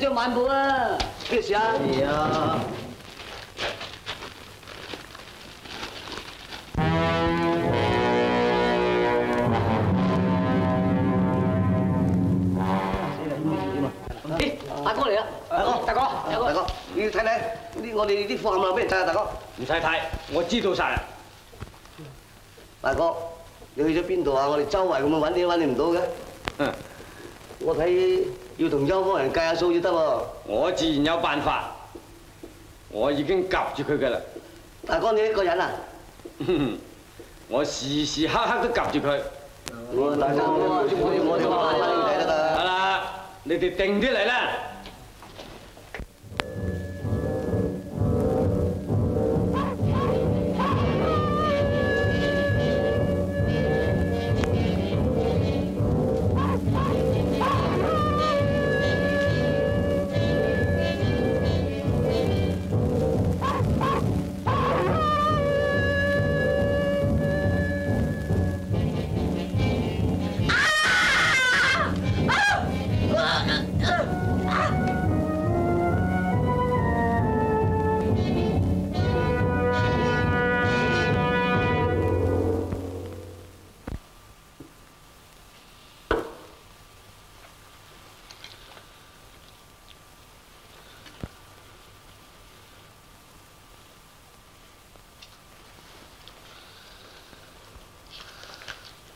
你哋啊瞓得安樂啦，睇兩張晚報啊，咩事啊？係啊。咦，大哥嚟啦！大哥，大哥，大哥，你要睇睇呢我哋啲貨係咪俾人睇啊？大哥，唔使睇，我知道晒啦。大哥，你去咗邊度啊？我哋周圍咁樣揾你都揾你唔到嘅。嗯，我睇要同邱方人計下數至得喎。我自然有辦法，我已經夾住佢嘅啦。大哥，你一個人啊？我時時刻刻都夾住佢。我大哥，我哋我哋話翻你睇得啦。得啦，你哋定啲嚟啦。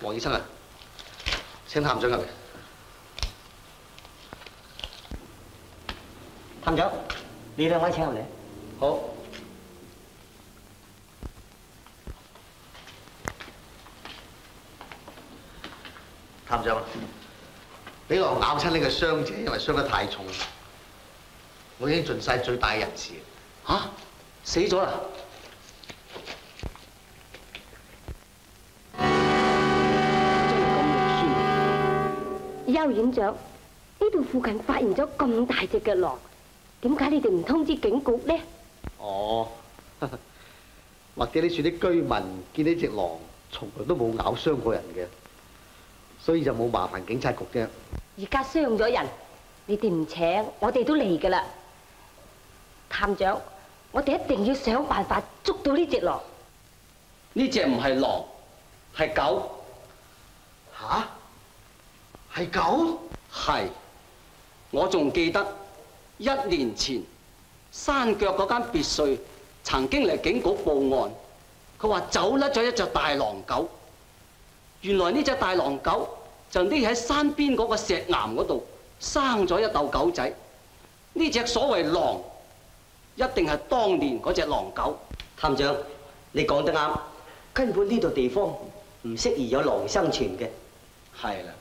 黃醫生啊，請探長入嚟。探長，你兩位請入嚟。好。探長啊，俾狼咬親呢個傷者，因為傷得太重，我已經盡晒最大嘅仁慈。嚇，死咗啦！邱院長，呢度附近發現咗咁大隻嘅狼，點解你哋唔通知警局呢？哦，或者呢處啲居民見呢只狼從來都冇咬傷過人嘅，所以就冇麻煩警察局啫。而家傷咗人，你哋唔請，我哋都嚟噶啦。探長，我哋一定要想辦法捉到呢只狼。呢只唔係狼，係狗。吓？係狗？係。我仲記得一年前山腳嗰間別墅曾經嚟警局報案，佢話走甩咗一隻大狼狗。原來呢隻大狼狗就匿喺山邊嗰個石岩嗰度生咗一竇狗仔。呢隻所謂狼，一定係當年嗰隻狼狗。探長，你講得啱，根本呢度地方唔適宜有狼生存嘅。係啦，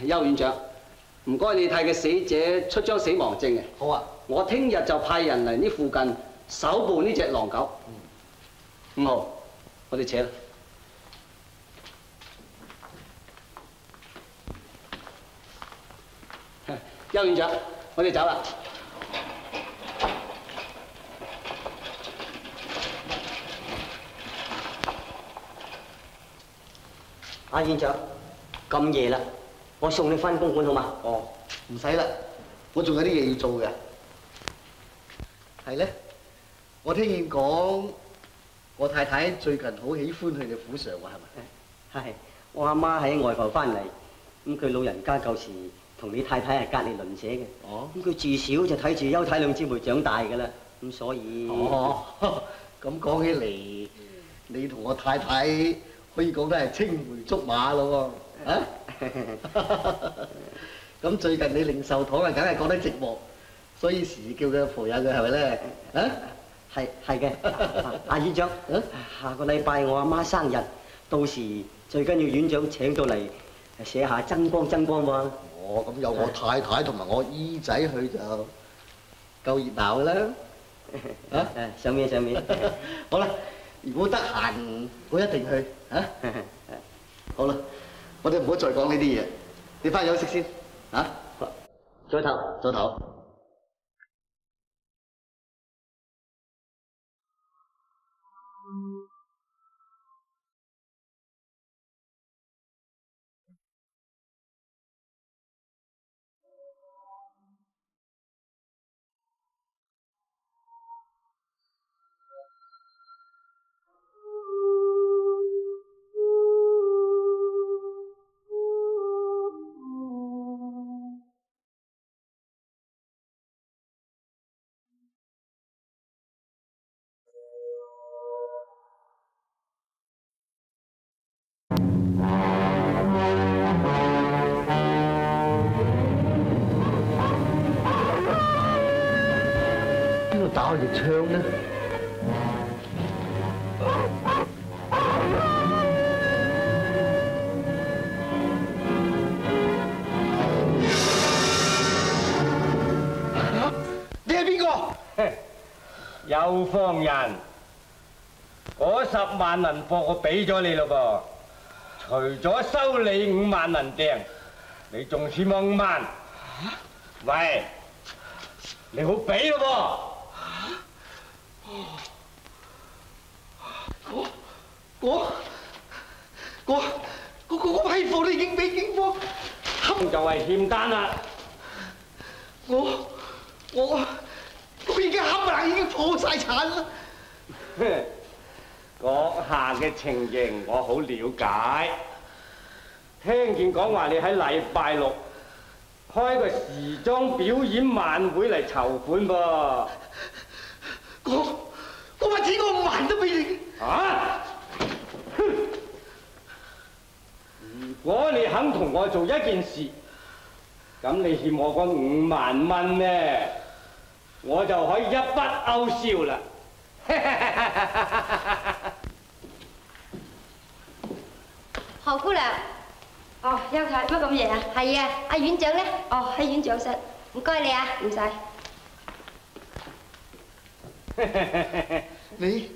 邱院長，唔該你替嘅死者出張死亡證嘅。好啊，我聽日就派人嚟呢附近搜捕呢只狼狗。五號，我哋扯啦。邱院長，我哋走啦。阿院長，咁夜啦，我送你翻公館好嘛？哦，唔使啦，我仲有啲嘢要做嘅。係咧，我聽見講我太太最近好喜歡去你府上喎，係咪？係，我阿媽喺外埠翻嚟，咁佢老人家舊時同你太太係隔離鄰舍嘅。哦。咁佢自小就睇住邱太兩姊妹長大㗎啦，咁所以。哦，咁講起嚟，你同我太太可以講得係青梅竹馬咯喎。啊？咁最近你零售堂啊，梗係覺得寂寞，所以時叫佢陪下佢係咪咧？啊？係係嘅，阿院長，下個禮拜我阿媽生日，到時最緊要院長請到嚟寫下增光增光喎。哦，咁有我太太同埋我姨仔去就夠熱鬧啦。啊？上面上面。好啦，如果得閒，我一定去。啊？好啦，我哋唔好再講呢啲嘢，你翻去休息先。啊？早唞，早唞。有方人，嗰十萬銀貨我俾咗你咯噃，除咗收你五萬銀訂，你仲欠我五萬。喂，你好俾咯噃我我我我我批貨你已經俾警方，噃，就係欠單啦。我我我已經冚唪唥已經破晒產啦。閣下嘅情形我好了解，聽見講話你喺禮拜六開個時裝表演晚會嚟籌款噃。我我把錢我五萬都俾你。啊！如果你肯同我做一件事，咁你欠我嗰五萬蚊呢，我就可以一筆勾銷啦。何姑娘，哦，邱太，乜咁夜啊？係啊，阿院長咧？哦，喺院長室。唔該你啊，唔使。你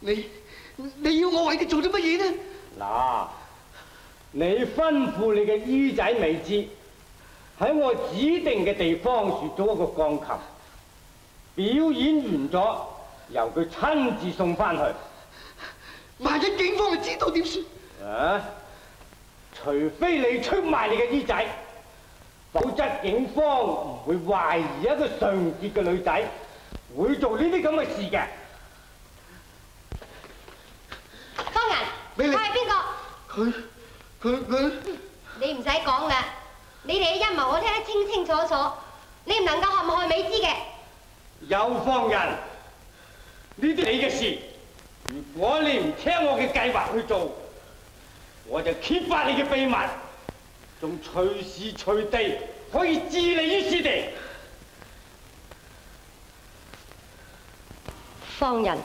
你你要我為你做啲乜嘢呢？嗱，你吩咐你嘅姨仔美芝喺我指定嘅地方豎咗一個鋼琴，表演完咗，由佢親自送翻去。萬一警方知道點算？啊！除非你出賣你嘅姨仔，否則警方唔會懷疑一個純潔嘅女仔會做呢啲咁嘅事嘅。方俾你人，佢係邊個？佢佢佢你唔使講啦，你哋嘅陰謀我聽得清清楚楚，你唔能夠陷害美芝嘅。有方人，呢啲你嘅事，如果你唔听我嘅計劃去做，我就揭发你嘅秘密，仲隨時隨地可以置你于死地。方人，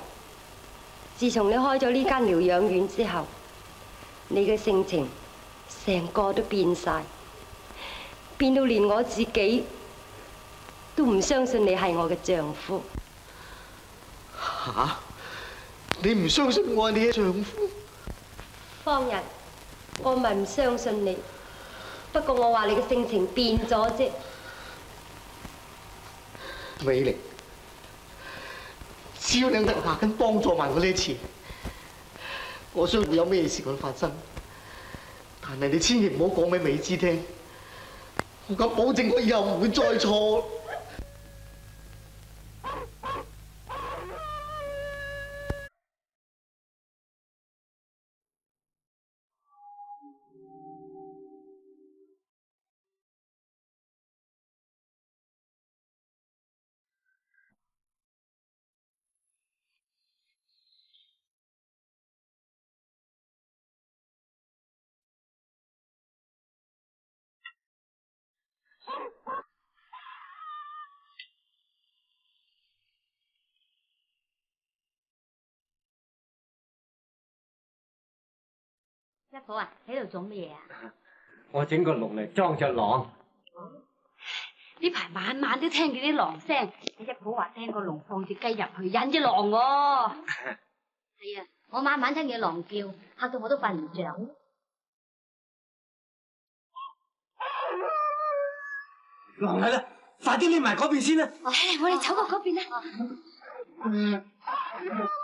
自從你開咗呢間療養院之後，你嘅性情成個都變晒，變到連我自己都唔相信你係我嘅丈夫。嚇！你唔相信我係你嘅丈夫？方人，我唔係唔相信你，不過我話你嘅性情變咗啫。美玲，只要你能下緊幫助埋我呢一次，我相信會有咩事會發生。但係你千祈唔好講俾美芝聽，我敢保證我以後唔會再錯。一婆啊，喺度做乜嘢啊？我整個籠嚟裝隻狼。呢排晚晚都聽見啲狼聲，你一婆話聽個籠放隻雞入去引隻狼喎。係啊，我晚晚聽見狼叫，嚇到我都瞓唔着。狼嚟啦！快啲匿埋嗰邊先啦！唉，我哋走過嗰邊啦。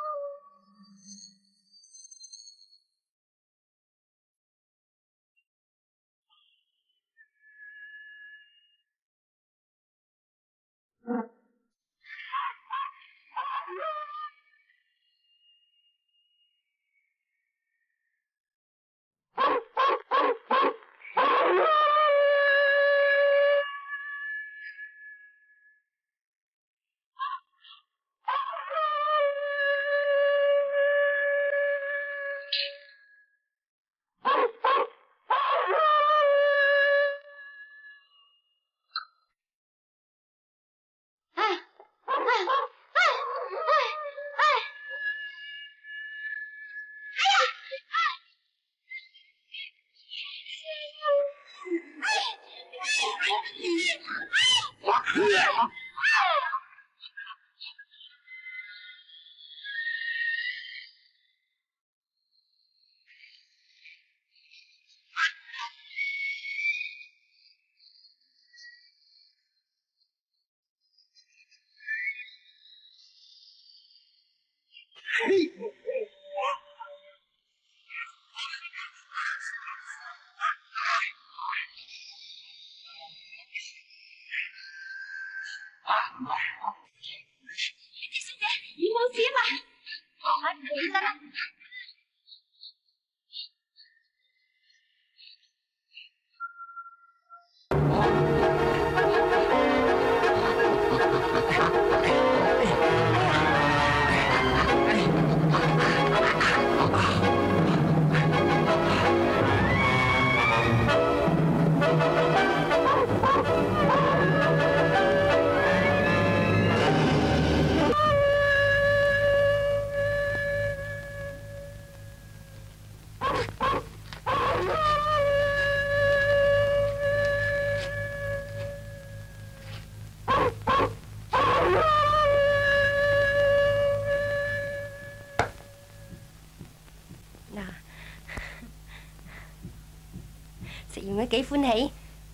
幾歡喜，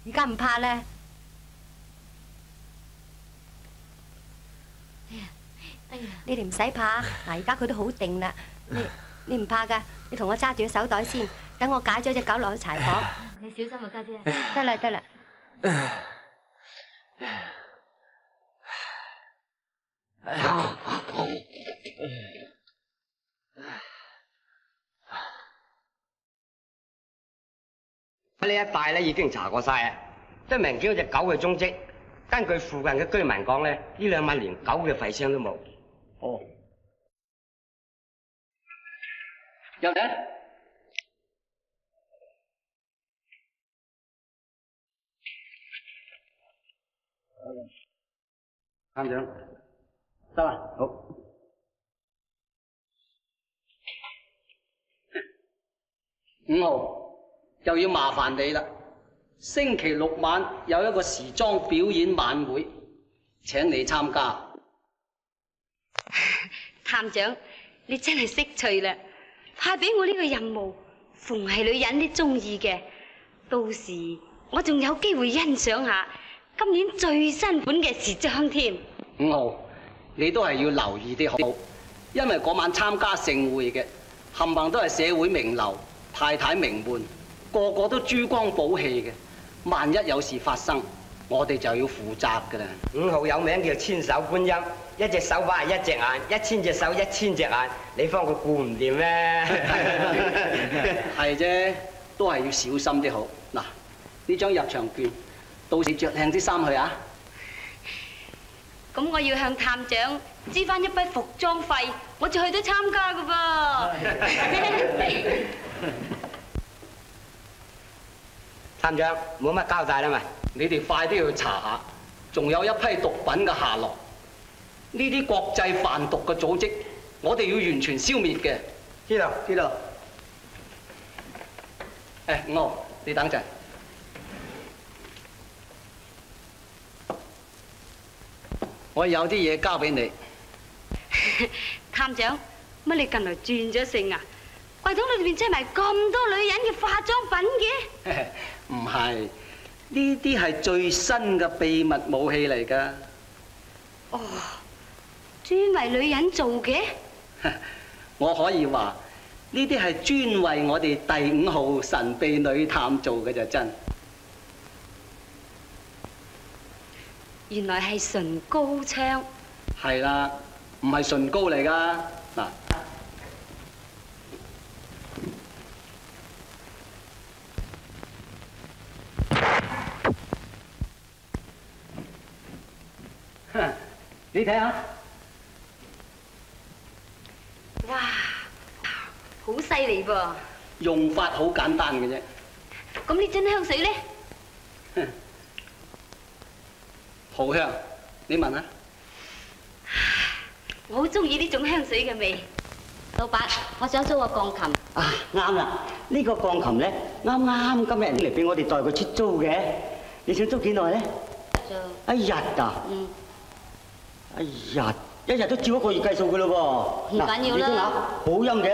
而家唔怕啦。哎呀，你哋唔使怕，嗱，而家佢都好定啦。你你唔怕噶？你同我揸住個手袋先，等我解咗只狗落去柴房。你小心啊，家姐。得啦得啦，一帶咧已經查過晒啊，都明見到只狗嘅蹤跡。根據附近嘅居民講咧，呢兩晚連狗嘅吠聲都冇。哦，入嚟。探長，得啦，好。五號又要麻煩你啦。星期六晚有一個時裝表演晚會，請你參加。探長，你真係識趣啦！派俾我呢個任務，逢係女人都中意嘅，到時我仲有機會欣賞下今年最新款嘅時裝添。五號，你都係要留意啲好，因為嗰晚參加盛會嘅冚唪唥都係社會名流、太太名門，個個都珠光寶氣嘅。萬一有事發生，我哋就要負責㗎啦。五號有名叫千手觀音，一隻手把係一隻眼，一千隻手一千隻眼，你方佢顧唔掂咩？係啫，都係要小心啲好。嗱，呢張入場券，到時着靚啲衫去啊！咁我要向探長支翻一筆服裝費，我就去到參加噶噃。探長冇乜交代啦嘛，你哋快啲去查下，仲有一批毒品嘅下落。呢啲國際販毒嘅組織，我哋要完全消滅嘅。知道知道。誒，五號，你等陣。我有啲嘢交俾你。探長，乜你近來轉咗性啊？櫃桶裏邊擠埋咁多女人嘅化妝品嘅？唔係，呢啲係最新嘅秘密武器嚟㗎。哦，專為女人做嘅？我可以話呢啲係專為我哋第五號神秘女探做嘅就真。原來係唇膏槍。係啦，唔係唇膏嚟㗎。你睇下，哇，好犀利噃！用法好簡單嘅啫。咁呢樽香水咧？好香，你聞下。我好中意呢種香水嘅味。老闆，我想租個鋼琴。啊，啱啦！呢個鋼琴咧，啱啱今日嚟俾我哋代佢出租嘅。你想租幾耐咧？就一日啊！嗯，一日一日都照一個月計數噶咯喎。唔緊要啦好陰嘅。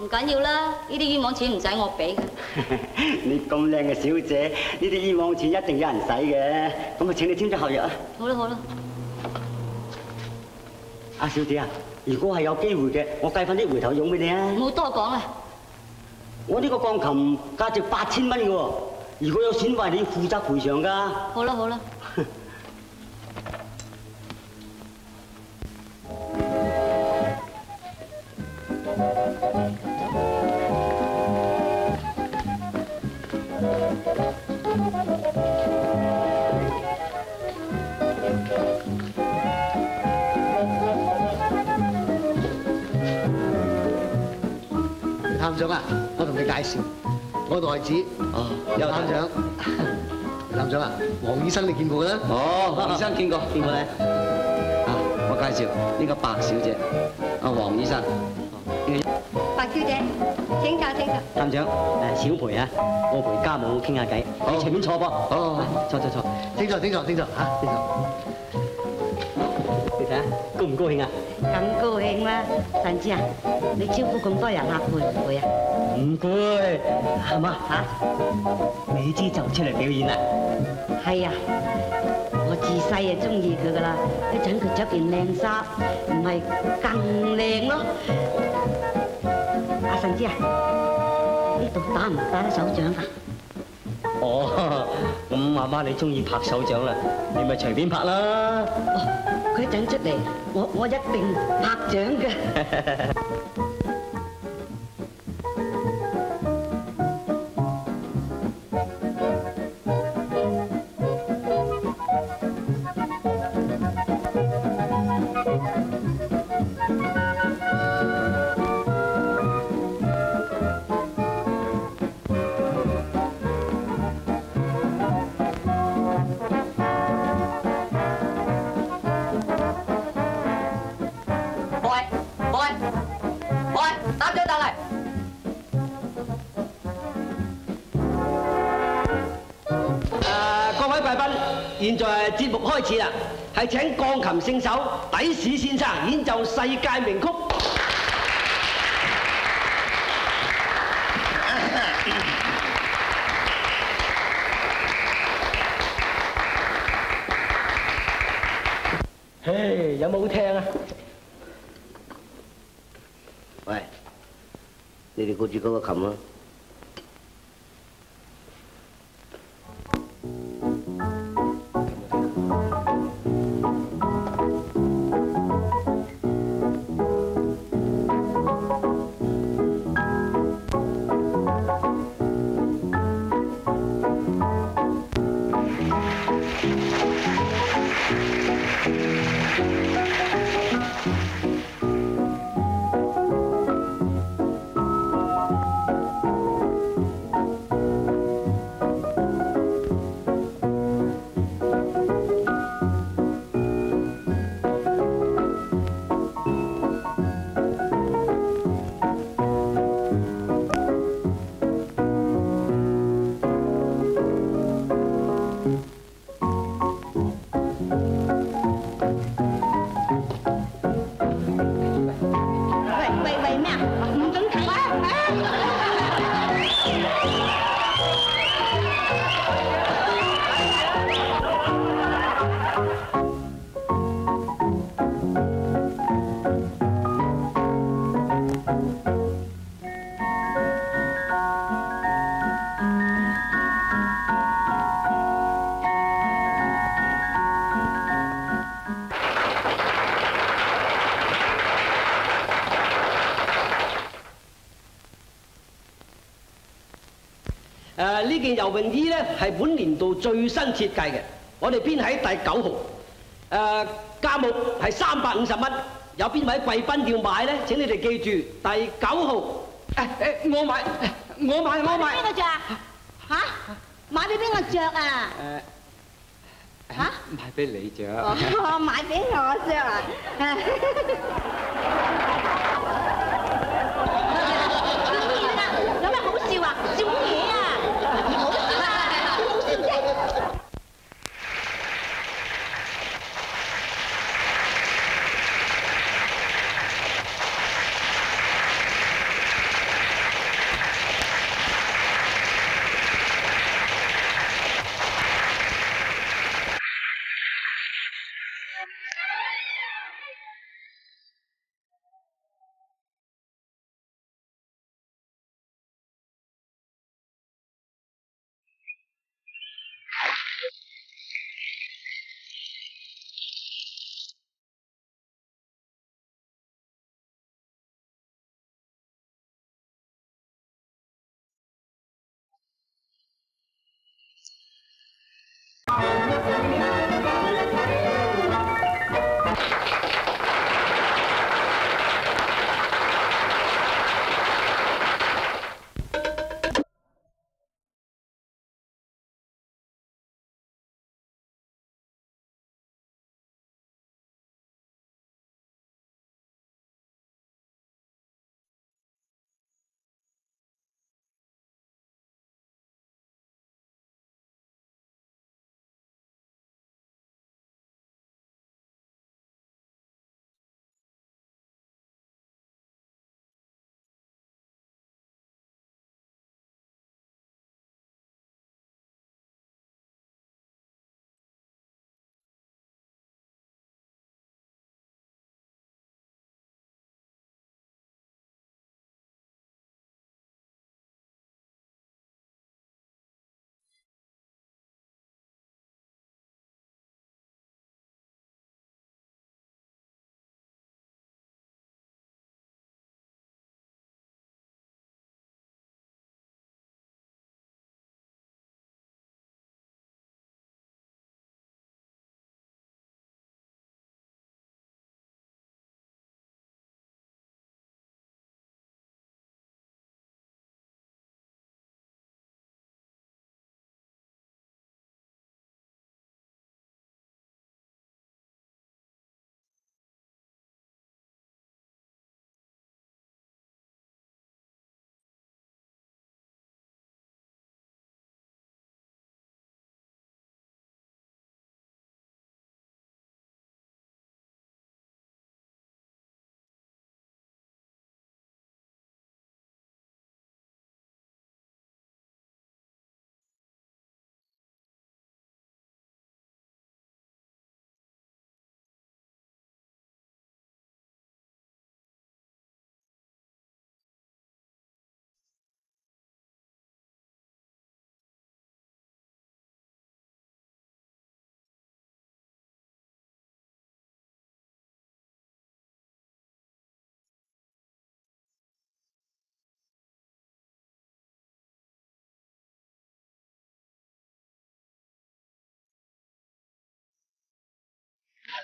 唔緊要啦，呢啲冤枉錢唔使我俾嘅。你咁靚嘅小姐，呢啲冤枉錢一定有人使嘅。咁啊，請你簽咗合約啊！好啦好啦，阿小姐啊，如果係有機會嘅，我計翻啲回頭佣俾你啊！唔好多講啦。我呢個鋼琴價值八千蚊嘅喎，如果有損壞，你要負責賠償㗎。好啦好啦，探長啊，我同你介紹，我代子，哦，有探長。探長啊，黃醫生你見過㗎啦？哦，黃醫生見過，見過咧。啊，我介紹呢個白小姐，阿黃醫生。白小姐，請坐請坐。探長，誒小培啊，我陪家母傾下偈，你隨便坐噃。哦坐坐坐，請坐請坐請坐嚇，請坐。高唔高興啊？咁高興啦！神子啊，你招呼咁多人客攰唔攰啊？唔攰，係嘛嚇？美知就出嚟表演啦。係啊，我自細就中意佢噶啦，一陣佢着件靚衫，唔係更靚咯。阿神子啊，呢度打唔打得手掌啊？哦，咁媽媽你中意拍手掌啦，你咪隨便拍啦。佢一陣出嚟，我我一定拍掌嘅。開始啦，係請鋼琴聖手底史先生演奏世界名曲。唉，有冇好聽啊？喂，你哋顧住嗰個琴啊！誒呢件游泳衣咧係本年度最新設計嘅，我哋編喺第九號。誒價目係三百五十蚊，有邊位貴賓要買咧？請你哋記住第九號。誒誒，我買，我買，我買。邊個着啊？嚇？買俾邊個着啊？誒，嚇？買俾你着。哦，買俾我着啊！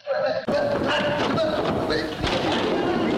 Thank you.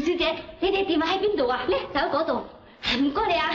小姐，你哋电话喺边度啊？咧就喺嗰度，唔该你啊。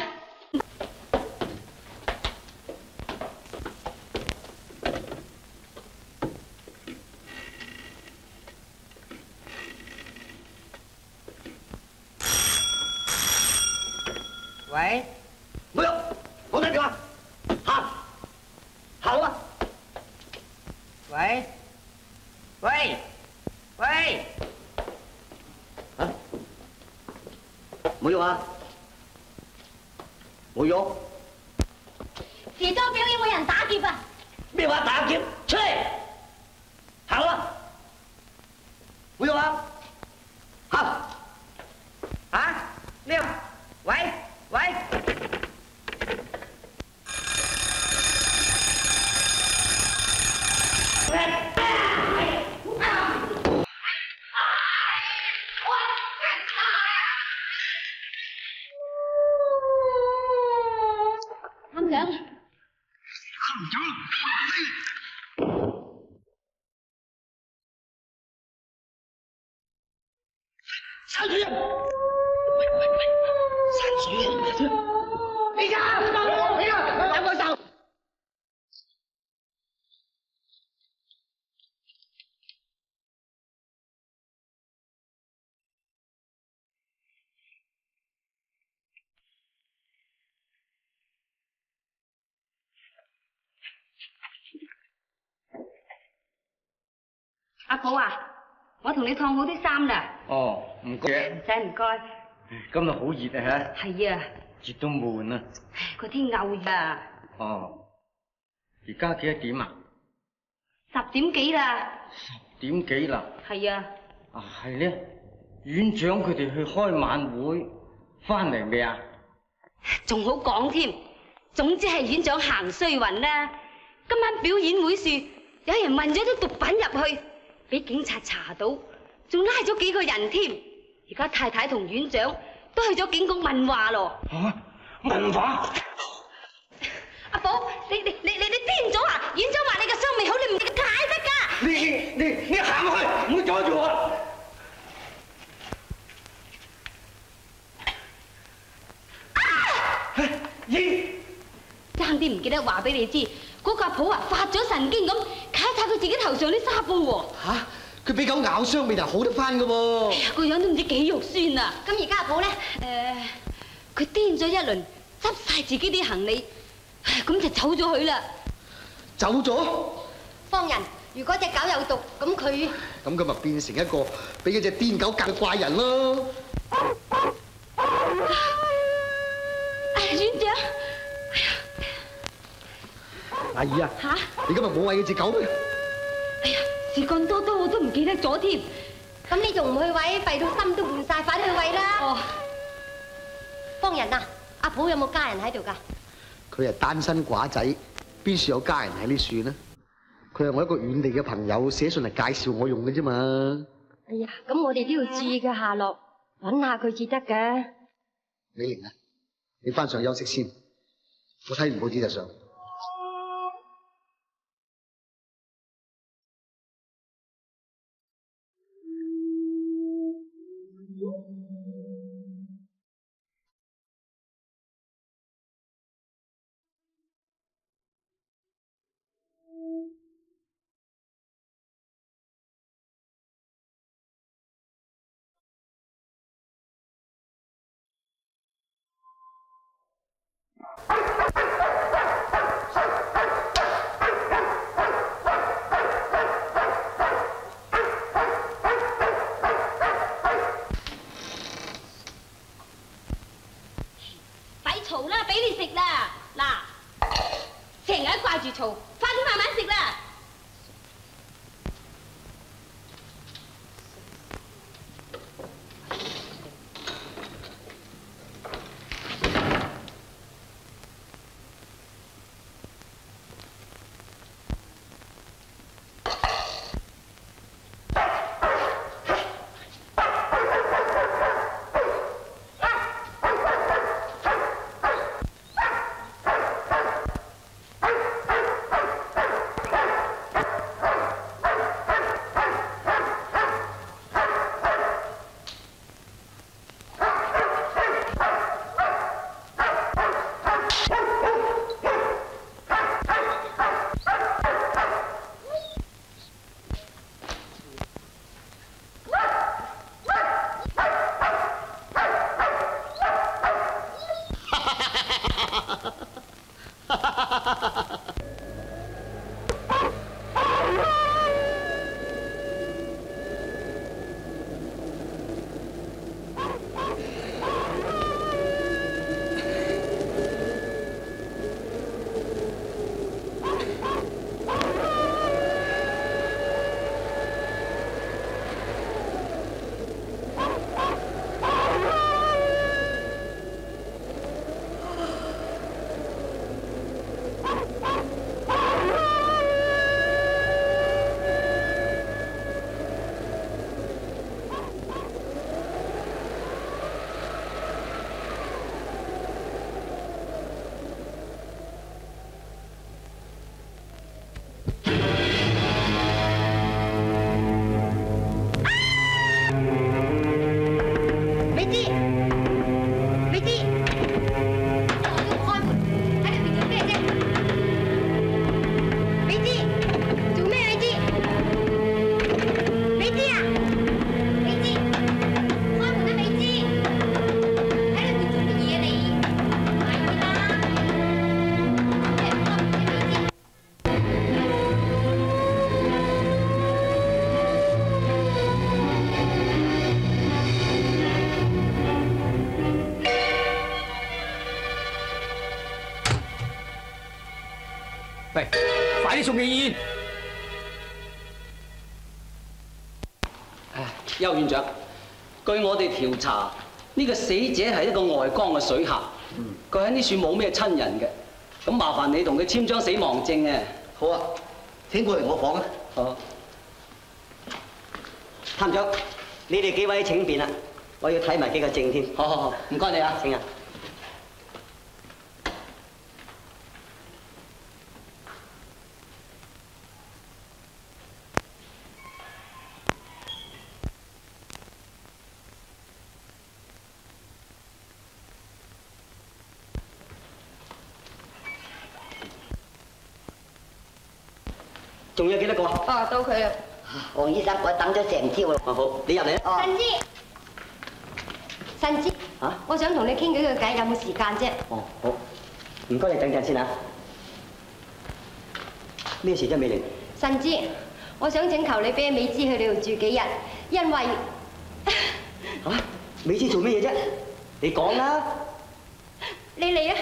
阿寶啊，我同你烫好啲衫啦，哦，唔該。唔使唔该。今日好热啊系啊，嚇，熱到闷啊。个天漚啊，哦，而家几多点啊？十点几啦。十点几啦？系啊，啊系咧，院长佢哋去开晚会，翻嚟未啊？仲好讲添。总之系院长行衰运啦。今晚表演會處有人運咗啲毒品入去，俾警察查到，仲拉咗幾個人添。而家太太同院長都去咗警局問話咯。嚇，問話？阿寶，你你你你你癲咗啊！院長話你個傷未好，你唔解得㗎。你你你行開，唔好阻住我。咦！爭啲唔記得話俾你知，嗰個阿婆啊發咗神經咁，揩晒佢自己頭上啲紗布喎。嚇！佢俾狗咬傷未能好得翻噶喎。哎呀，個樣都唔知幾肉酸啊！咁而家阿寶咧？誒，佢癲咗一輪，執晒自己啲行李，唉咁就走咗去啦。走咗，方人，如果只狗有毒，咁佢咁佢咪變成一個俾嗰只癲狗夾嘅怪人咯。唉，院長，阿姨啊，吓？你今日冇餵嗰只狗咩？哎呀，時間多多我都唔記得咗添。咁你仲唔去餵？弊到心都換晒，快啲去餵啦！哦，方人啊，阿寶有冇家人喺度㗎？佢係單身寡仔，邊處有家人喺呢處呢？佢係我一個遠地嘅朋友寫信嚟介紹我用嘅啫嘛。哎呀，咁我哋都要注意佢下落，揾下佢至得嘅。美玲啊，你翻上休息先，我睇唔好啲就上。院長，據我哋調查，呢、個死者係一個外江嘅水客，佢喺呢處冇咩親人嘅，咁麻煩你同佢簽張死亡證啊！好啊，請過嚟我房啊！好，探長，你哋幾位請便啦，我要睇埋幾個證添。好好好，唔該你啊！請啊！仲有幾多個？哦，到佢啦。黃醫生，我等咗成朝啦。哦好，你入嚟啊！哦神之，神之，嚇我想同你傾幾句偈，有冇時間啫？哦好，唔該你等陣先啊。咩事啫，美玲？神之，我想請求你俾美芝去你度住幾日，因為嚇、美芝做咩嘢啫？你講啦。你嚟啊！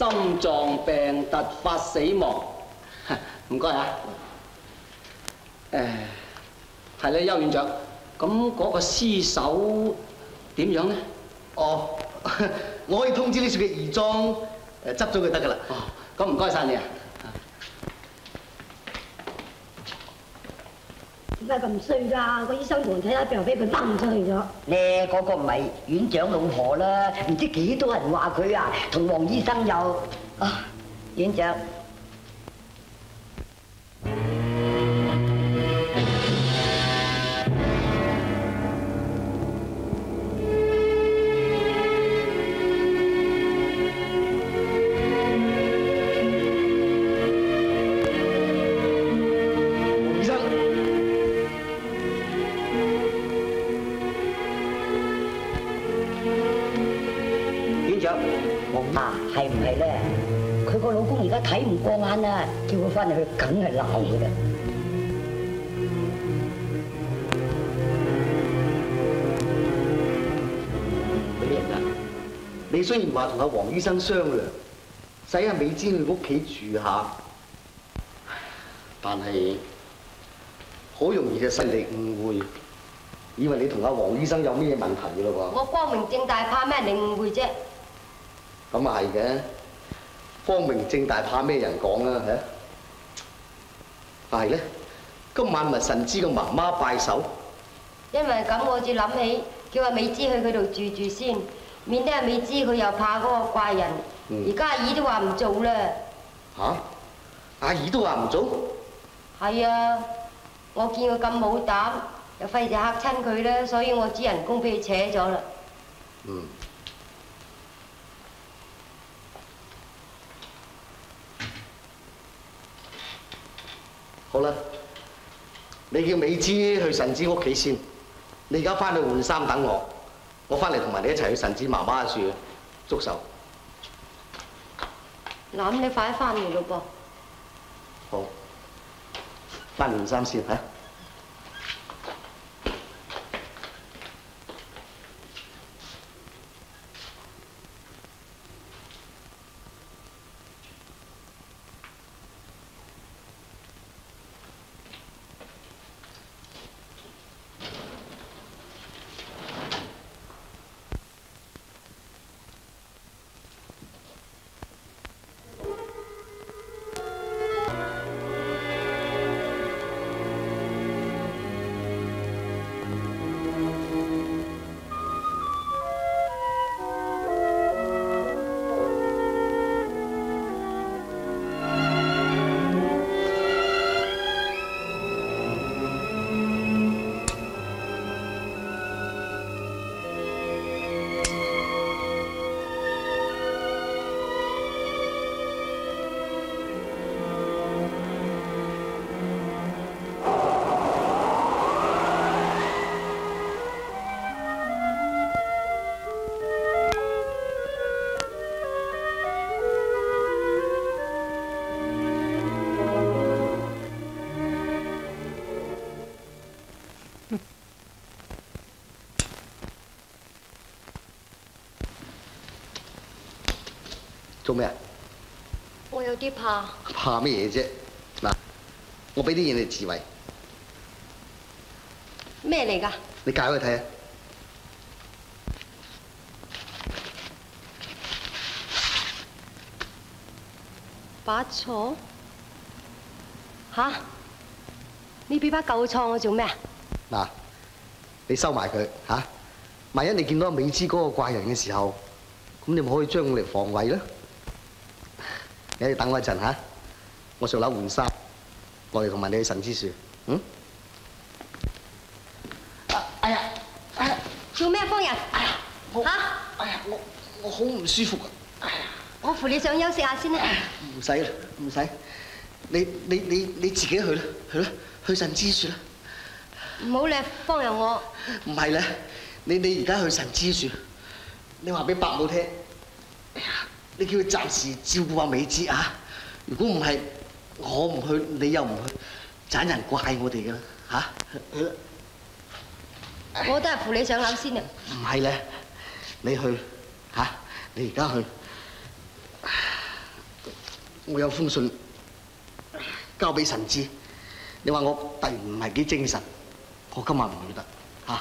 心臟病突發死亡，唔該啊！誒，係咧，邱院長，咁嗰個屍首點樣咧？哦，我可以通知呢處嘅義莊誒執咗佢得㗎啦。哦，咁唔該晒你啊！點解咁衰噶？个医生同睇下病俾佢掹出去咗。咧嗰個唔系院长老婆啦，唔知几多人话佢啊，同黄医生有啊，院长。翻去，梗係鬧佢啦。美玲啊，你雖然話同阿黃醫生商量，使阿美芝去屋企住下，但係好容易就失嚟誤會，以為你同阿黃醫生有咩問題㗎咯我光明正大，怕咩你誤會啫？咁啊係嘅，光明正大怕咩人講啊？係咧，今晚咪神之個媽媽拜壽。因為咁，我至諗起叫阿美芝去佢度住住先，免得阿美芝佢又怕嗰個怪人。嗯而家阿姨都話唔做啦。嚇、阿姨都話唔做。係啊，我見佢咁冇膽，又費事嚇親佢啦，所以我知人工俾佢扯咗啦。嗯。好啦，你叫美芝去神芝屋企先，你而家翻去換衫等我，我翻嚟同埋你一齊去神芝媽媽處捉手。嗱，咁你快啲翻嚟咯噃。好，翻換衫先嚇。做咩啊？我有啲怕。怕咩嘢啫？嗱，我俾啲嘢你自慰，咩嚟㗎？你解開睇下。把錯？吓？你俾把舊錯我做咩啊？嗱，你收埋佢吓。萬一你見到美芝嗰個怪人嘅時候，咁你咪可以將佢嚟防衞咯。你哋等我一陣嚇，我上樓換衫，我哋同埋你去神之樹。嗯？哎呀！哎呀！做咩幫人？我嚇？哎呀！我我好唔舒服啊！我扶你上休息下先啦。唔使啦，唔使。你你你你自己去啦，去啦，去神之樹啦。唔好咧，幫人我。唔係咧，你你而家去神之樹，你話俾伯母聽，哎呀，你叫佢暫時照顧下美芝啊！如果唔係，我唔去，你又唔去，盞人怪我哋噶啦嚇。我都係扶你上樓先啊。唔係咧，你去嚇，你而家去。我有封信交俾神知，你話我突然唔係幾精神，我今晚唔去得嚇，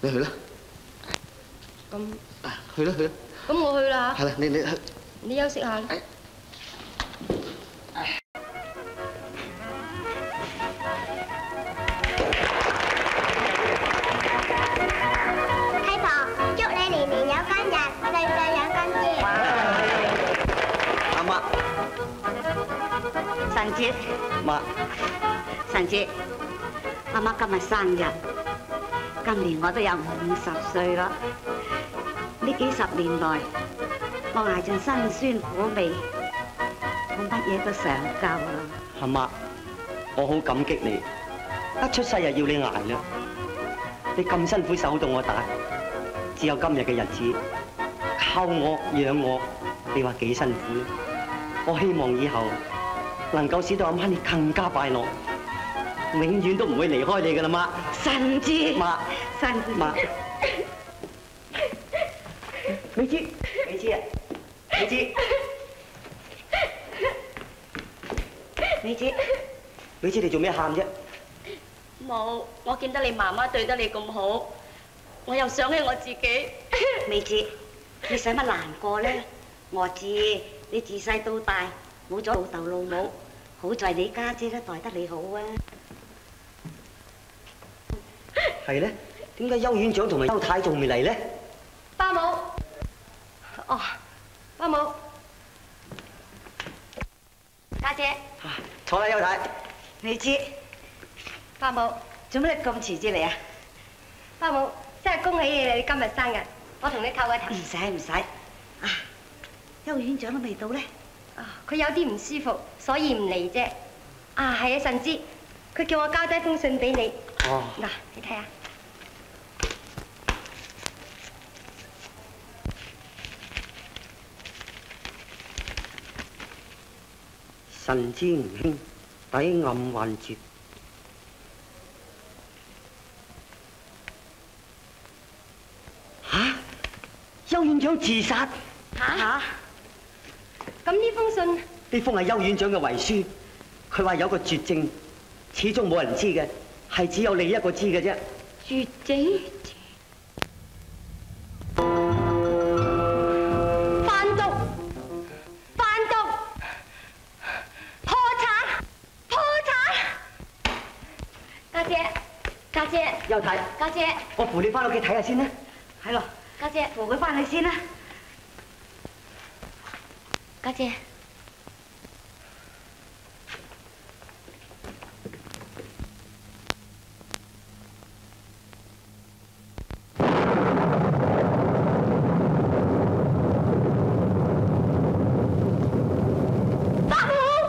你去啦，咁啊去啦去啦，咁我去啦嚇。係啦，你你去。你休息下啦。太婆，祝你年年有今日，歲歲有今朝。阿媽，神姐，媽，神姐，阿媽今日生日，今年我都有五十歲啦。呢幾十年來，我挨盡辛酸苦味，我乜嘢都想夠啦。阿媽，我好感激你，一出世就要你挨啦。你咁辛苦守到我大，只有今日嘅日子，靠我養我，你話幾辛苦咧？我希望以後能夠使到阿媽你更加快樂，永遠都唔會離開你噶啦，媽。神子，媽，神媽，美芝，美芝啊，美芝，美姐，美芝，你做咩喊啫？冇，我見得你媽媽對得你咁好，我又想起我自己。美姐，你使乜難過咧？我知你自細到大冇咗老豆老母，好在你家姐都待得你好啊。係咧，點解邱院長同埋邱太仲未嚟咧？巴母。哦，巴母。家姐。坐啦，邱太。你知，伯母。做乜你咁遲至嚟啊？伯母，真係恭喜你啦！你今日生日，我同你叩個頭。唔使唔使。啊，邱院長都未到咧。啊，佢有啲唔舒服，所以唔嚟啫。啊，係啊，神之，佢叫我交低封信俾你。哦。嗱，你睇下。神之唔興，抵暗幻絕。嚇！邱院長自殺。嚇！咁呢封信呢封係邱院長嘅遺書，佢話有個絕症，始終冇人知嘅，係只有你一個知嘅啫。絕症？家姐，邱太，家姐，我扶你翻屋企睇下先啦。係咯，家姐，扶佢翻去先啦。家姐。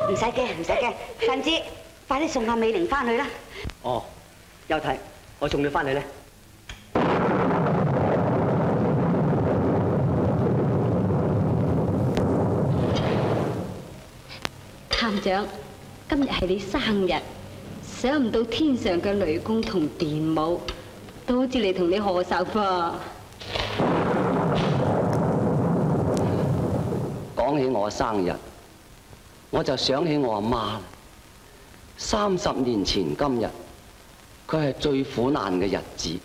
唔使驚，唔使驚，神之，快啲送阿美玲翻去啦。哦，邱太，我送你翻嚟咧。探长，今日係你生日，想唔到天上嘅雷公同電母都好似嚟同你賀壽噃。講講起我生日，我就想起我阿媽啦。三十年前今日，佢係最苦難嘅日子，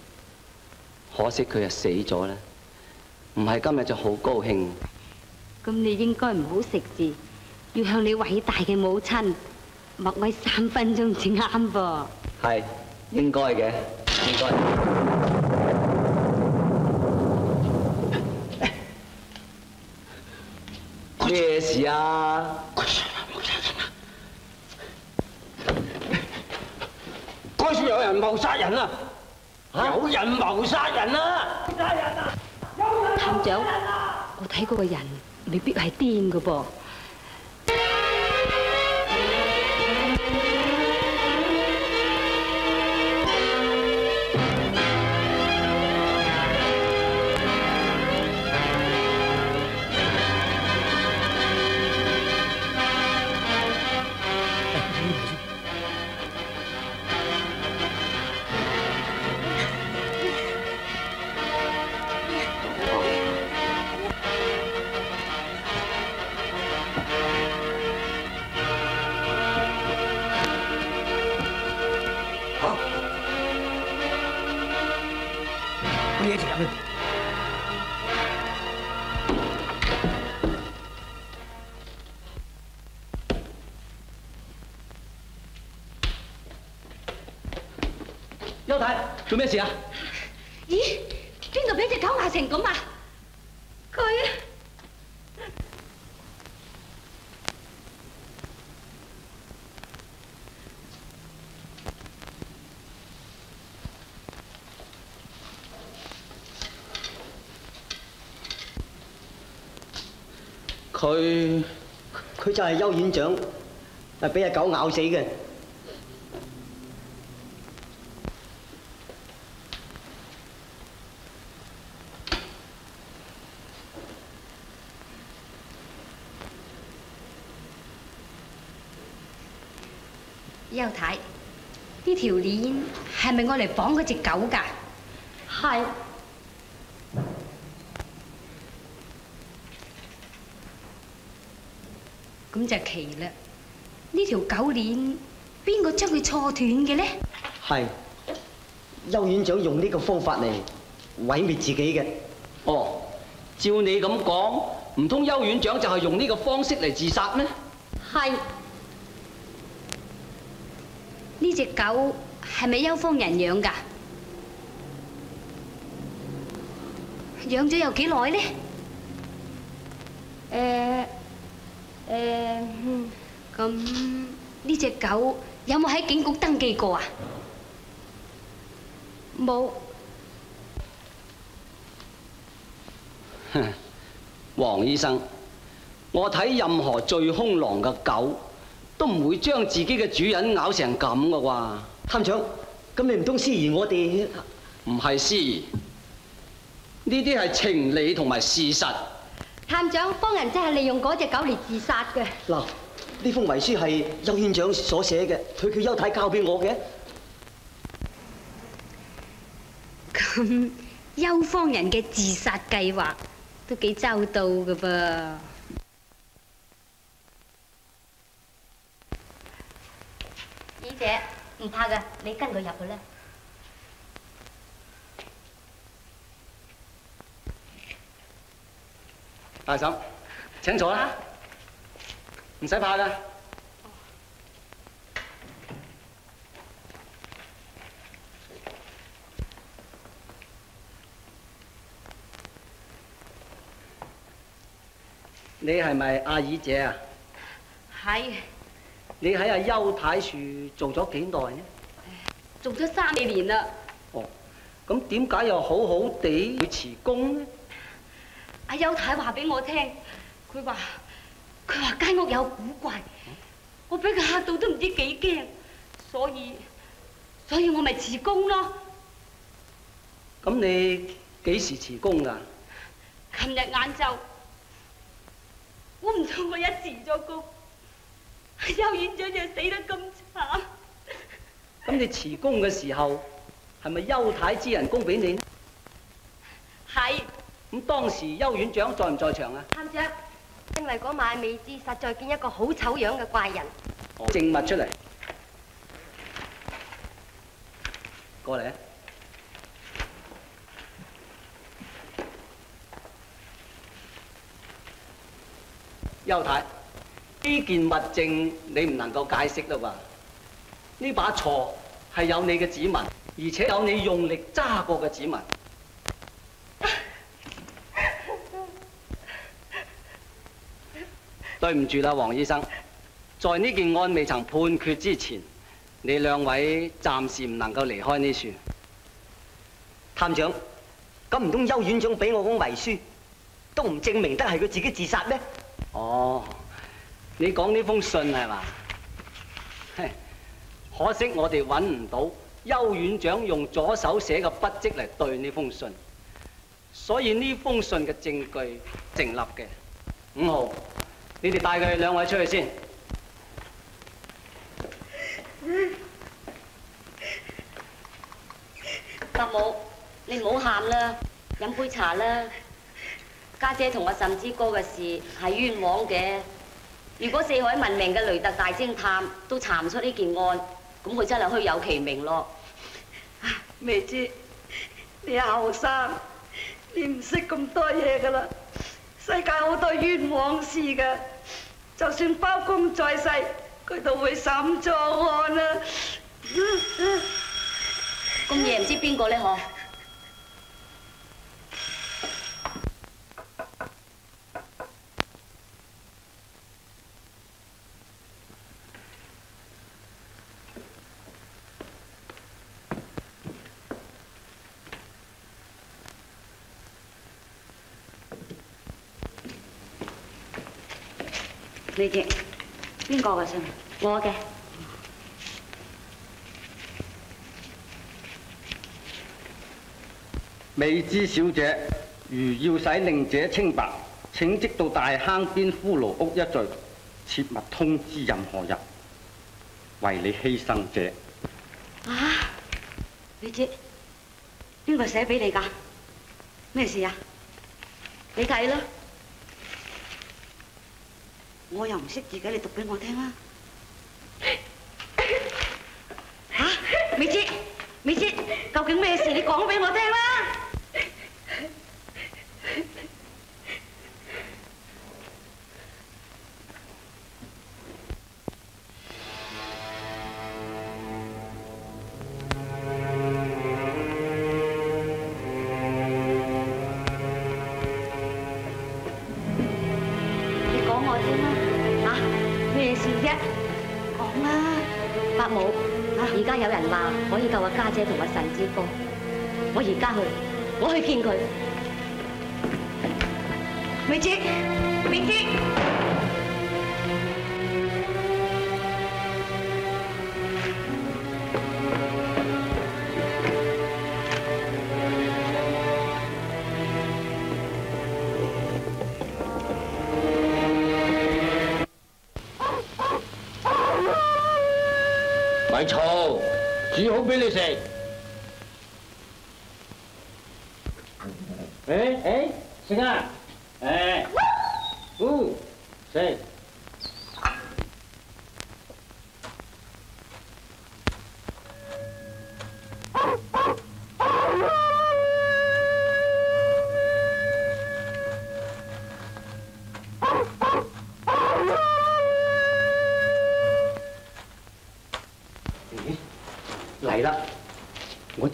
可惜佢係死咗啦。唔係今日就好高興。咁你應該唔好食字，要向你偉大嘅母親默哀三分鐘至啱噃。係應該嘅，應該。咩事啊？該說有人謀殺人啊！有人謀殺人啊！探長，我睇嗰個人未必係癲噶噃。佢就係邱院長，係俾只狗咬死嘅。邱太，呢條鏈係咪我嚟綁嗰只狗㗎？係。就奇啦！呢條狗鏈邊個將佢錯斷嘅呢？係邱院長用呢個方法嚟毀滅自己嘅。哦，照你咁講，唔通邱院長就係用呢個方式嚟自殺咩？係。呢只狗係咪邱方人養㗎？養咗有幾耐呢？誒誒，咁呢只狗有冇喺警局登記過啊？冇。哼 黃醫生，我睇任何最兇狼嘅狗，都唔會將自己嘅主人咬成咁嘅啩。探長，咁你唔通思疑我哋？唔係思疑，呢啲係情理同埋事實。探長，幫人真係利用嗰只狗嚟自殺嘅。嗱，呢封遺書係邱院長所寫嘅，佢叫邱太交俾我嘅。咁邱方人嘅自殺計劃都幾周到㗎噃。姨姐，唔怕㗎，你跟佢入去啦。大嬸，請坐啦，唔使怕㗎。你係咪阿姨姐啊？係，你喺阿邱太树做咗幾耐呢？做咗三四年啦。哦，咁點解又好好地去辭工呢？阿邱太話俾我聽，佢話佢話間屋有古怪，我俾佢嚇到都唔知幾驚，所以所以我咪辭工咯。咁你幾時辭工㗎？琴日晏晝，估唔到我一辭咗工，邱院長就死得咁慘。咁你辭工嘅時候，係咪邱太支人工俾你呢？係。咁當時邱院長在唔在場啊？探長，因為嗰晚未知實在見一個好醜樣嘅怪人。證物出嚟，過嚟啊！邱太，呢件物證你唔能夠解釋啦啩？呢把鋤係有你嘅指紋，而且有你用力揸過嘅指紋。對唔住啦，黃醫生，在呢件案未曾判決之前，你兩位暫時唔能夠離開呢處。探長，咁唔通邱院長俾我封遺書，都唔證明得係佢自己自殺咩？哦，你講呢封信係嘛？可惜我哋揾唔到邱院長用左手寫嘅筆跡嚟對呢封信，所以呢封信嘅證據成立嘅。五號，你哋帶佢哋兩位出去先。伯母，你唔好喊啦，飲杯茶啦。家姐同阿岑之哥嘅事係冤枉嘅。如果四海聞名嘅雷特大偵探都查唔出呢件案，咁佢真係虛有其名咯。未知，你後生，你唔識咁多嘢噶啦。世界好多冤枉事噶，就算包公在世，佢都会审错案啊。咁夜唔知边个咧？嗬？美芝，邊個嘅信？我嘅。美芝小姐，如要使令者清白，請即到大坑邊骷髏屋一聚，切勿通知任何人，為你犧牲者。啊，美芝，邊個寫俾你㗎？咩事啊？你睇啦。我又唔識字嘅，你讀俾我聽啦。嚇、美芝，美芝，究竟咩事？你講俾我聽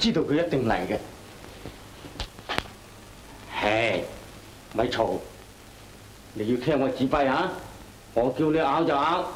知道佢一定嚟嘅。嘿，咪嘈！你要听我指挥啊！我叫你咬就咬。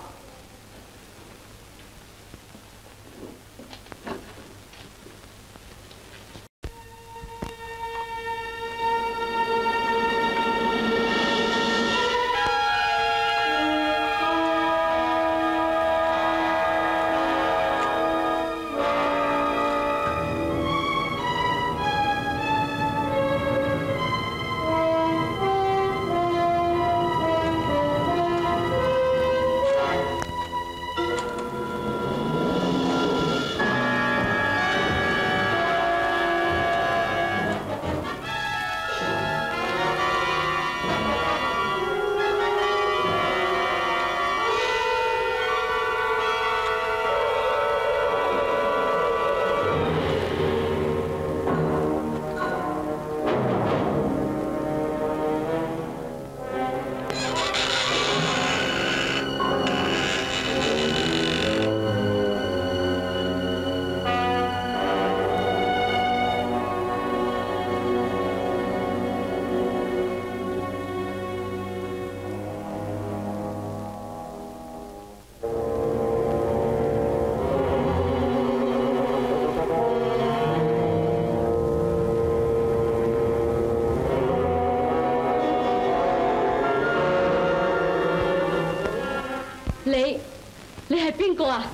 你係邊個啊？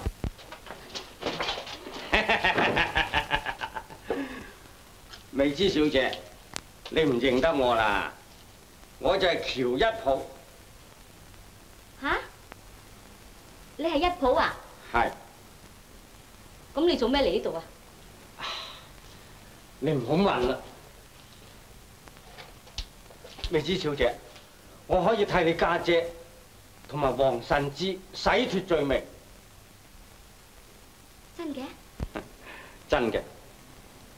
未知小姐，你唔認得我啦？我就係喬一普，吓？你係一普啊？係咁你做咩嚟呢度啊？你唔好問啦。未知小姐，我可以替你家姐同埋黃慎之洗脱罪名，真嘅？真嘅，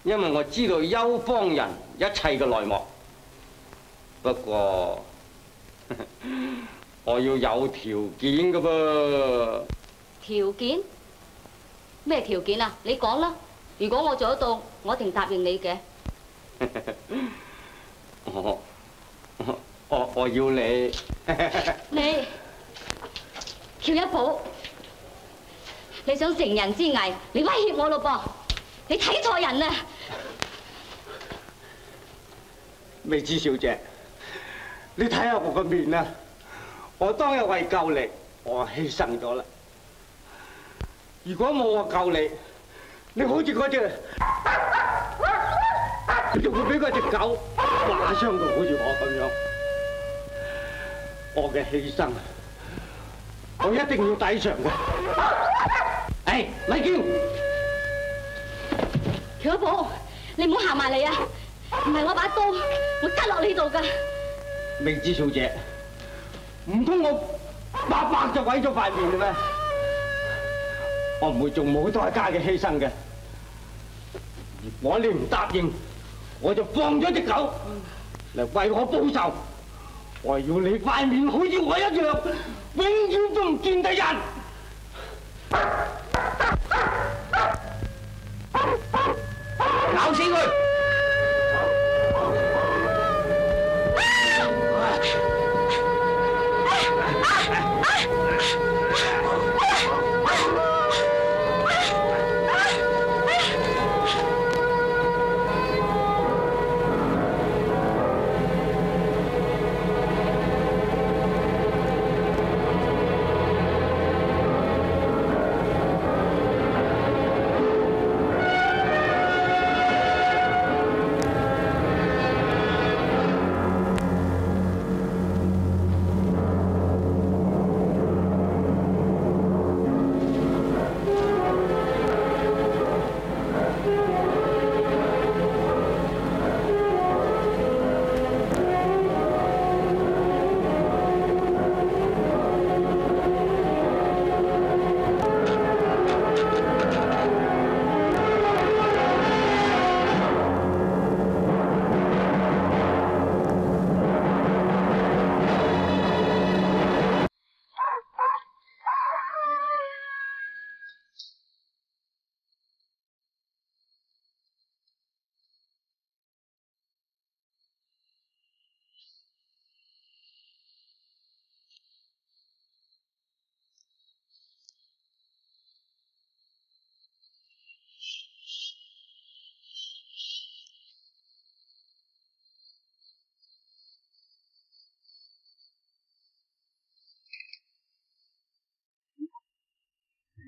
因為我知道邱方人一切嘅內幕。不過 我要有條件嘅噃。條件？咩條件啊？你講啦。如果我做得到，我一定答應你嘅。我我我我要你。你喬一寶，你想成人之危，你威脅我咯噃？你睇錯人啦！美芝小姐，你睇下我個面啊！我當日為救你，我犧牲咗啦。如果冇我救你，你好似嗰隻，你仲會俾嗰隻狗打傷到好似我咁樣。我嘅犧牲，我一定要抵償嘅。哎，咪叫！喬一寶，你唔好行埋嚟啊！唔係我把刀會吉落呢度噶。美芝小姐，唔通我白白就毀咗塊面嘅咩？我唔會做冇代價嘅犧牲嘅。如果你唔答應，我就放咗只狗嚟為我報仇。我要你塊面好似我一樣，永遠都唔見得人。咬死佢！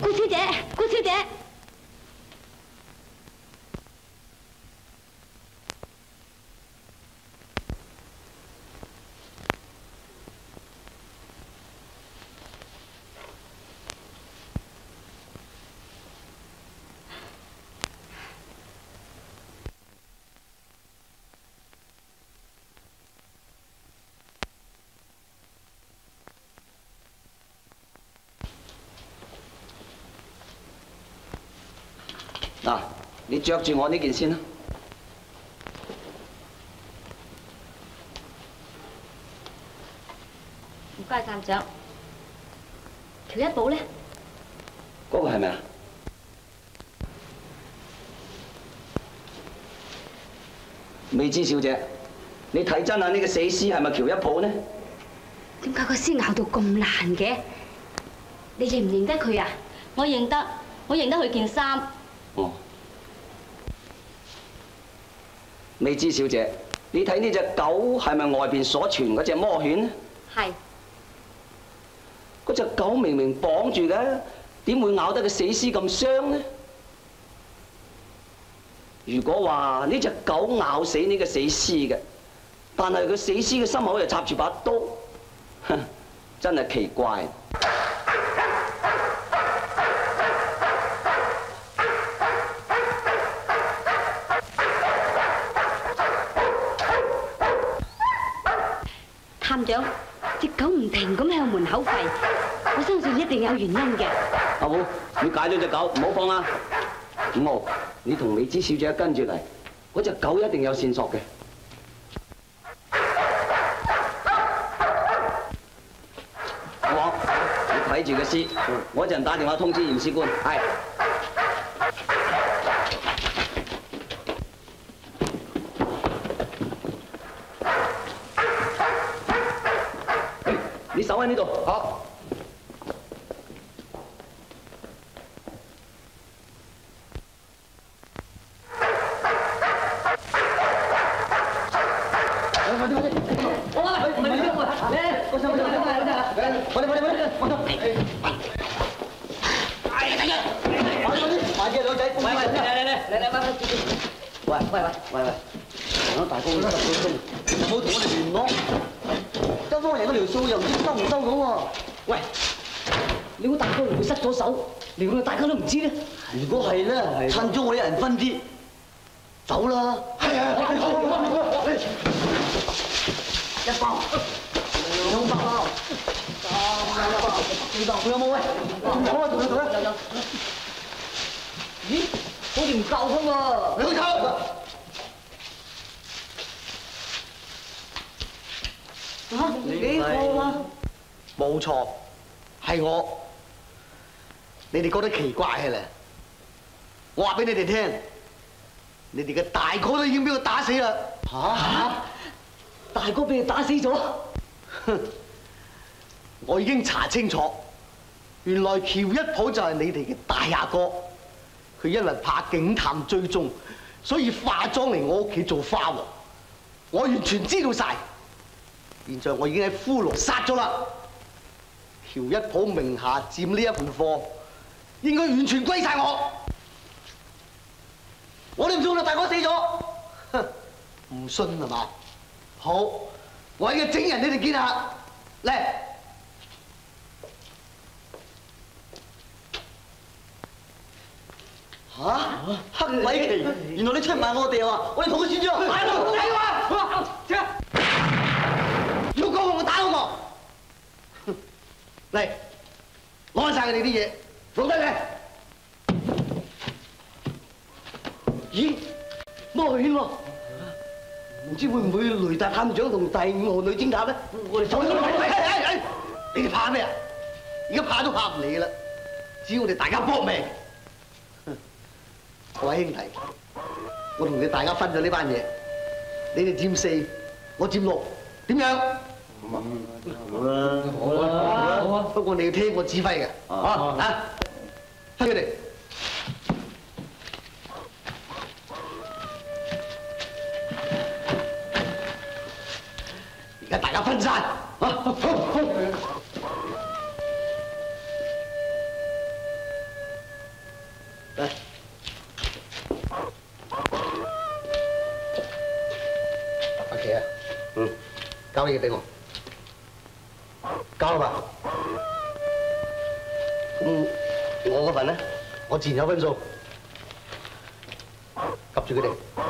顧小姐，顧小姐，嗱，你着住我呢件先啦。唔該站長。喬一寶咧？嗰個係咪啊？美芝小姐，你睇真下呢個死屍係咪喬一普呢？點解個屍咬到咁爛嘅？你認唔認得佢啊？我認得，我認得佢件衫。美芝小姐，你睇呢只狗係咪外邊所傳嗰只魔犬呢？係嗰只狗明明綁住嘅，點會咬得個死屍咁傷呢？如果話呢只狗咬死呢個死屍嘅，但係佢死屍嘅心口又插住把刀，哼真係奇怪。長，只狗唔停咁向门口吠，我相信一定有原因嘅。阿虎，你解咗只狗，唔好放啦。五號，你同美芝小姐跟住嚟，嗰只狗一定有线索嘅。阿王，你睇住個屍，我一阵打电话通知驗屍官。係。你走好。喂喂喂喂喂，我大哥要十個鐘，有冇同我哋聯絡？周方人嗰條數又唔知收唔收到喎？喂，你估大哥會唔會失咗手，連我大家都唔知咧？如果係咧，趁咗我一人分啲，走啦！係啊，一包，兩包，三包，四包，仲有冇喂？仲有啊，仲有仲有。有咦？好似唔夠咁喎！兩抽。嚇？幾個啊？冇錯，係我。你哋覺得奇怪嘅咧？我話俾你哋聽，你哋嘅大哥都已經俾我打死啦！嚇？大哥俾你打死咗？哼！我已經查清楚，原來好就係你哋嘅大阿哥。佢因為怕警探追蹤，所以化妝嚟我屋企做花王。我完全知道晒。現在我已經喺骷髏殺咗啦。喬一普名下佔呢一份貨，應該完全歸晒我。我哋唔信啦，大哥死咗。哼，唔信係嘛？好，我而家整人，你哋見下嚟。嚇！黑米奇，原來你出賣我哋啊！我哋同佢算賬。係咯，係喎。即刻！如果講我打嗰個，嚟攞晒佢哋啲嘢，放低佢。咦？魔犬喎！唔知會唔會雷達探長同第五號女偵探咧？我哋走咗啦！你哋 怕咩啊？而家怕都怕唔嚟啦！只要我哋大家搏命。各位兄弟，我同你大家分咗呢班嘢，你哋占四，我占六，点样？好啦，好啦，好啊！不过你要听我指挥嘅，啊啊！分佢哋。而家大家分散，啊！交嘢俾我，交啦吧。咁我嗰份咧，我自然有分數，及住佢哋。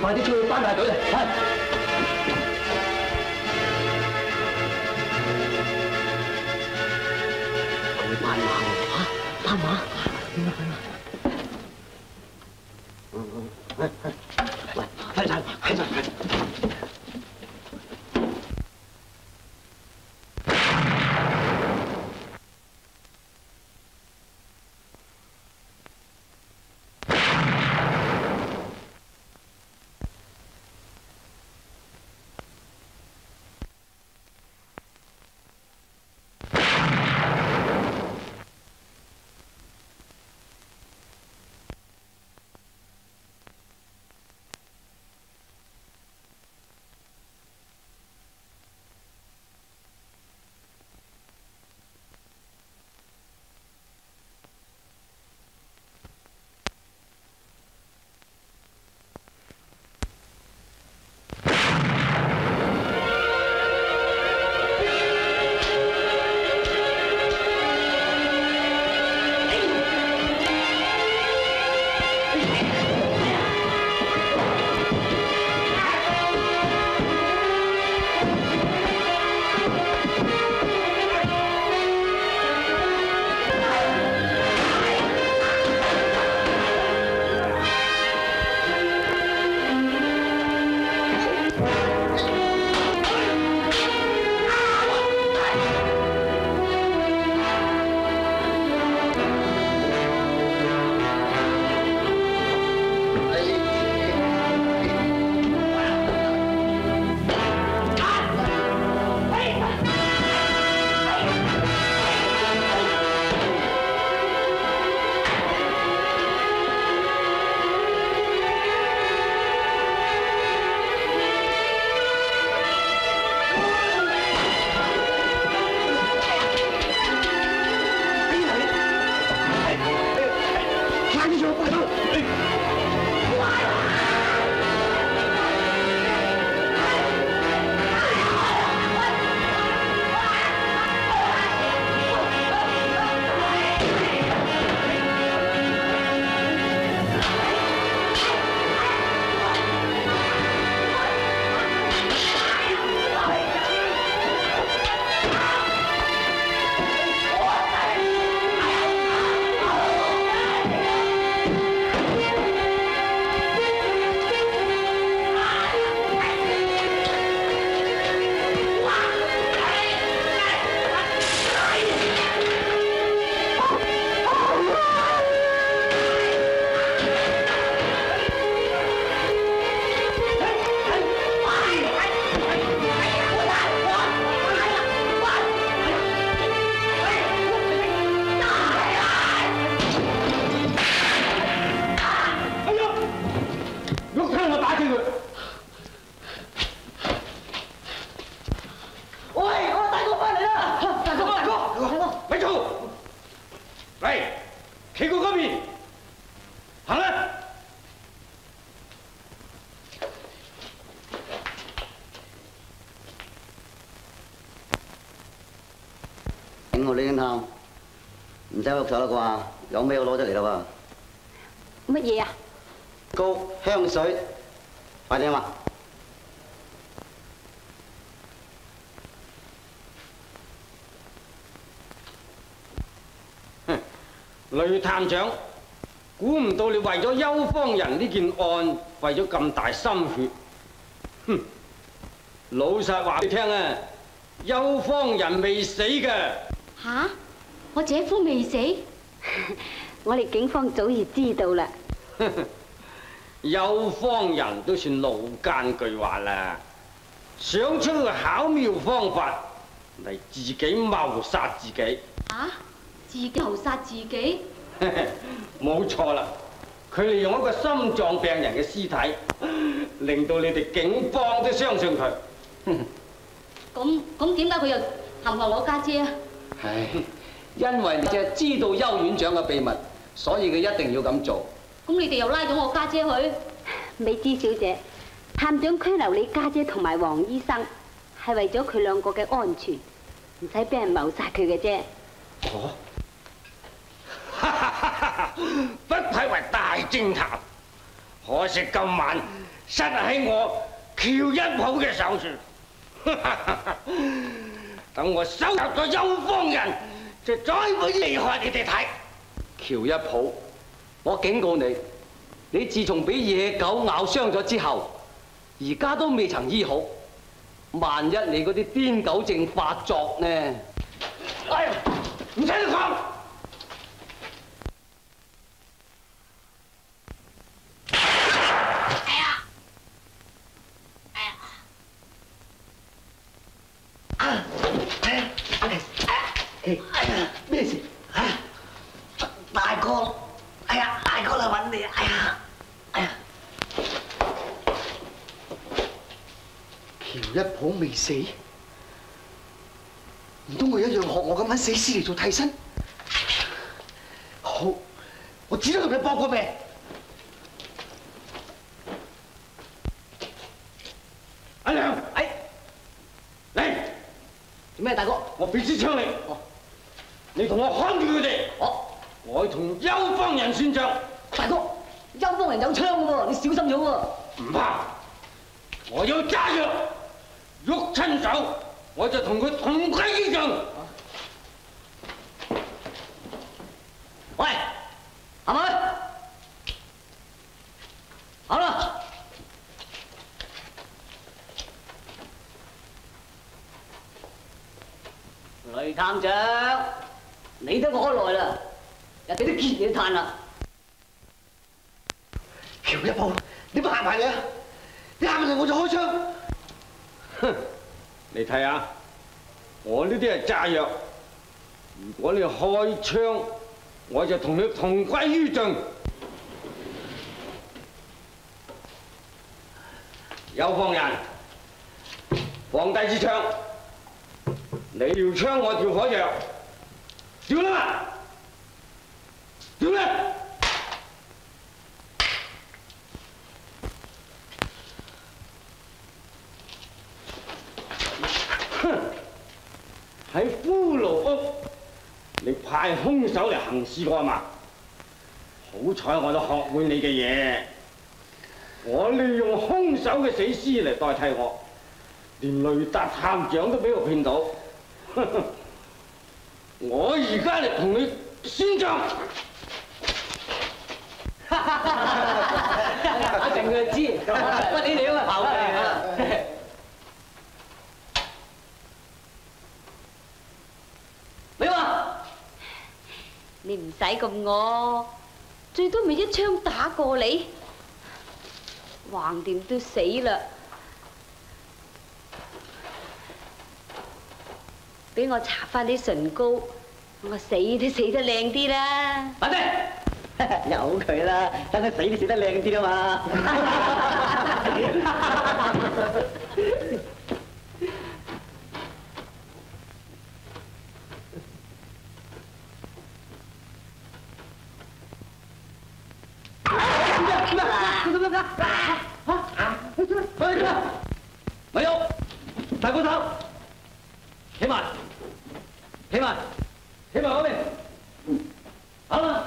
快啲出去翻埋隊嚟，係。佢會斑馬喎嚇，斑馬使喐手啦啩？有咩我攞出嚟啦乜嘢啊？喎？膏、香水，快啲啊嘛！雷探長，估唔到你為咗邱方人呢件案，為咗咁大心血。哼！老實話你聽啊，邱方人未死嘅。吓？我姐夫未死？我哋警方早已知道啦。有方人都算老奸巨猾啦，想出個巧妙方法嚟自己谋杀自己。啊？自己谋杀自己？冇错啦，佢利用一个心脏病人嘅尸体，令到你哋警方都相信佢。咁咁点解佢又陷害我家姐啊？唉，因為你只係知道邱院長嘅秘密，所以佢一定要咁做。咁你哋又拉咗我家姐去？美芝小姐，探長拘留你家姐同埋黃醫生，係為咗佢兩個嘅安全，唔使俾人謀殺佢嘅啫。哦，不愧為大偵探，可惜今晚失喺我喬一普嘅手上。等我收拾咗幽方人，就再會厲害你哋睇。喬一普，我警告你，你自從俾野狗咬傷咗之後，而家都未曾醫好。萬一你嗰啲癲狗症發作呢？哎呀，唔使你講。哎呀，咩事？啊，大哥，哎呀，大哥嚟揾你啊！哎呀，哎呀，喬一普未死，唔通佢一樣學我咁揾死屍嚟做替身？好，我只得同佢搏過命。阿良，哎，嚟，做咩大哥？我俾支槍你，你同我看住佢哋。我我要同幽方人算賬。大哥，幽方人有槍嘅喎，你小心咗喎。唔怕，我要揸藥，喐親手我就同佢同歸於盡。喂，係咪？好啦。雷探長，你都過來啦，又俾啲結嘢嘆啦。喬一普，你咪行埋嚟啊！你行埋嚟我就開槍。哼，你睇下，我呢啲係炸藥，如果你開槍，我就同你同歸於盡。有方人，放低支槍，你條槍我條火藥，掉啦嘛，掉啦！哼！喺骷髏屋，你派兇手嚟行事過嘛？好彩我都學會你嘅嘢，我利用凶手嘅死尸嚟代替我，連雷達探長都俾我騙到。我而家嚟同你宣戰。一定佢知，屈你哋啊嘛，後備啊！你話你唔使咁惡，最多咪一槍打過你，橫掂都死啦。俾我搽翻啲唇膏，我死都死得靚啲啦。反正 由佢啦，等佢死都死得靚啲啊嘛。咪喐，大高手，起埋，起埋，起埋嗰邊，好啦。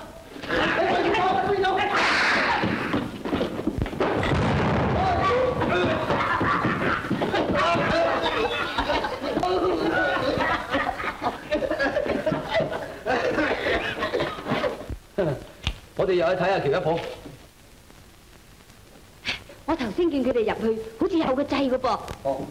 我哋又去睇下乔一普。头先见佢哋入去，好似有个掣噶噃。哦。